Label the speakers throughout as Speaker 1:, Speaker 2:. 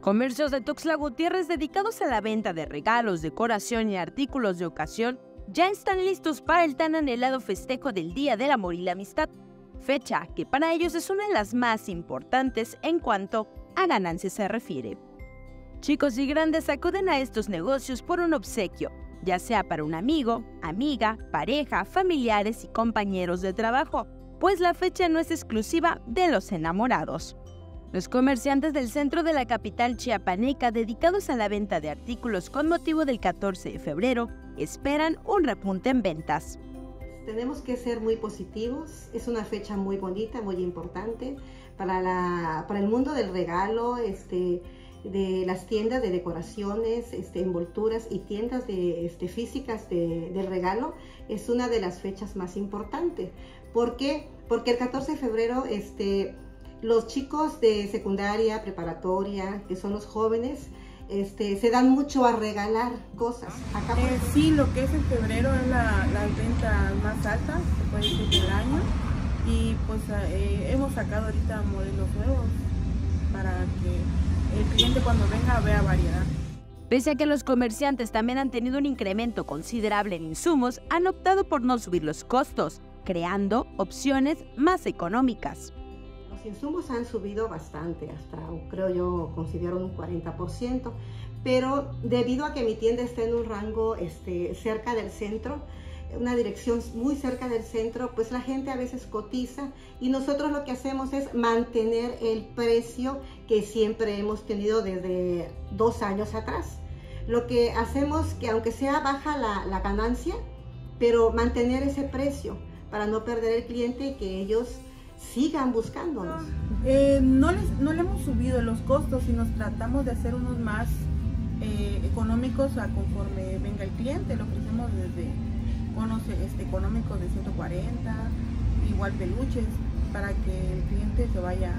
Speaker 1: Comercios de Tuxtla Gutiérrez dedicados a la venta de regalos, decoración y artículos de ocasión ya están listos para el tan anhelado festejo del Día del Amor y la Amistad, fecha que para ellos es una de las más importantes en cuanto a ganancias se refiere. Chicos y grandes acuden a estos negocios por un obsequio, ya sea para un amigo, amiga, pareja, familiares y compañeros de trabajo, pues la fecha no es exclusiva de los enamorados. Los comerciantes del centro de la capital chiapaneca dedicados a la venta de artículos con motivo del 14 de febrero esperan un repunte en ventas.
Speaker 2: Tenemos que ser muy positivos, es una fecha muy bonita, muy importante para, la, para el mundo del regalo, este, de las tiendas de decoraciones, este, envolturas y tiendas de, este, físicas de, del regalo, es una de las fechas más importantes. ¿Por qué? Porque el 14 de febrero este, los chicos de secundaria, preparatoria, que son los jóvenes, este, se dan mucho a regalar cosas.
Speaker 3: Acá, eh, sí, lo que es en febrero es la, venta más alta, se puede decir, del año. Y pues eh, hemos sacado ahorita modelos nuevos para que el cliente cuando venga vea variedad.
Speaker 1: Pese a que los comerciantes también han tenido un incremento considerable en insumos, han optado por no subir los costos, creando opciones más económicas
Speaker 2: insumos han subido bastante, hasta creo yo considero un 40%, pero debido a que mi tienda está en un rango este, cerca del centro, una dirección muy cerca del centro, pues la gente a veces cotiza y nosotros lo que hacemos es mantener el precio que siempre hemos tenido desde dos años atrás. Lo que hacemos que aunque sea baja la, la ganancia, pero mantener ese precio para no perder el cliente y que ellos sigan buscándonos.
Speaker 3: Eh, no, les, no le hemos subido los costos y nos tratamos de hacer unos más eh, económicos a conforme venga el cliente. Lo ofrecemos desde bonos este, económicos de 140, igual peluches, para que el cliente se vaya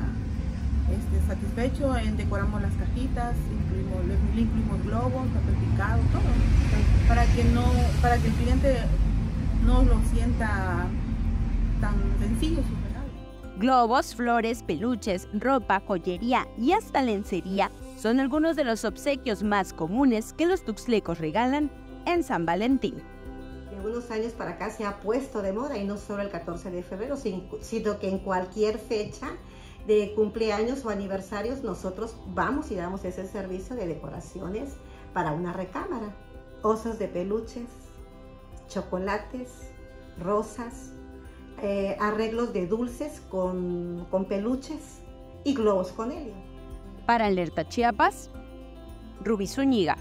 Speaker 3: este, satisfecho. En, decoramos las cajitas, incluimos, le, incluimos globos, papel picado, todo, para que, no, para que el cliente no lo sienta tan sencillo
Speaker 1: Globos, flores, peluches, ropa, joyería y hasta lencería son algunos de los obsequios más comunes que los tuxlecos regalan en San Valentín.
Speaker 2: De algunos años para acá se ha puesto de moda y no solo el 14 de febrero, sino que en cualquier fecha de cumpleaños o aniversarios nosotros vamos y damos ese servicio de decoraciones para una recámara. Osos de peluches, chocolates, rosas, eh, arreglos de dulces con, con peluches y globos con helio.
Speaker 1: Para Alerta Chiapas, Rubí Zúñiga.